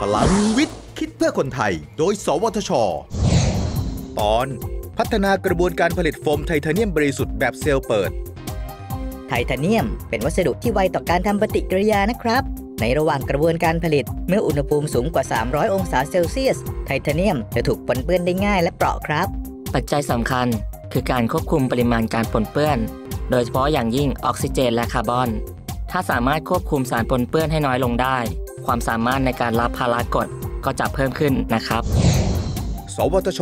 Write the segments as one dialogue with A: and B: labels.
A: พลังวิทย์ คิดเพื่อคนไทย โดย สวทช ตอน พัฒนากระบวนการผลิตโฟมไทเทเนียมบริสุทธิ์แบบเซลล์เปิด
B: ไทเทเนียมเป็นวัสดุที่ไวต่อการทำปฏิกิริยานะครับ ในระหว่างกระบวนการผลิต เมื่ออุณหภูมิสูงกว่า 300 องศาเซลเซียส ไทเทเนียมจะถูกปนเปื้อนได้ง่ายและเปราะครับ
C: ปัจจัยสำคัญคือการควบคุมปริมาณการปนเปื้อน โดยเฉพาะอย่างยิ่งออกซิเจนและคาร์บอน ถ้าสามารถควบคุมสารปนเปื้อนให้น้อยลงได้ ความสามารถในการรับภาระกดก็จะเพิ่มขึ้นนะครับ
A: สวทช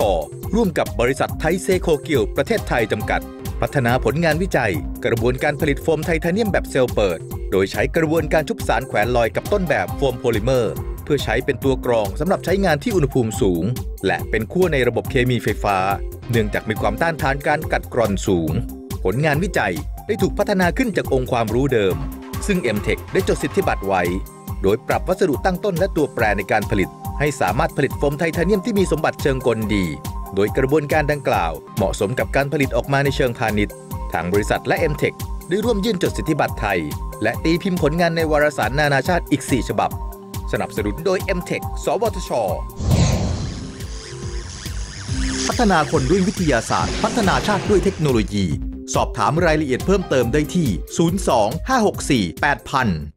A: ร่วมกับบริษัทไทยเซโคเกิลประเทศไทยจำกัด พัฒนาผลงานวิจัย กระบวนการผลิตโฟมไทเทเนียมแบบเซลล์เปิด โดยใช้กระบวนการชุบสารแขวนลอยกับต้นแบบโฟมโพลิเมอร์ เพื่อใช้เป็นตัวกรองสำหรับใช้งานที่อุณหภูมิสูง และเป็นขั้วในระบบเคมีไฟฟ้า เนื่องจากมีความต้านทานการกัดกร่อนสูง ผลงานวิจัยได้ถูกพัฒนาขึ้นจากองค์ความรู้เดิม ซึ่ง MTech ได้จดสิทธิบัตรไว้ โดยปรับวัสดุตั้งต้นและตัวแปรในการผลิต ให้สามารถผลิตโฟมไทเทเนียมที่มีสมบัติเชิงกลดี โดยกระบวนการดังกล่าว เหมาะสมกับการผลิตออกมาในเชิงพาณิชย์ ทางบริษัทและ MTech ได้ร่วมยื่นจดสิทธิบัตรไทย และตีพิมพ์ผลงานในวารสารนานาชาติอีก 4 ฉบับ สนับสนุนโดย MTech สวทช พัฒนาคนด้วยวิทยาศาสตร์ พัฒนาชาติด้วยเทคโนโลยี สอบถามรายละเอียดเพิ่มเติมได้ที่ 02 564 8000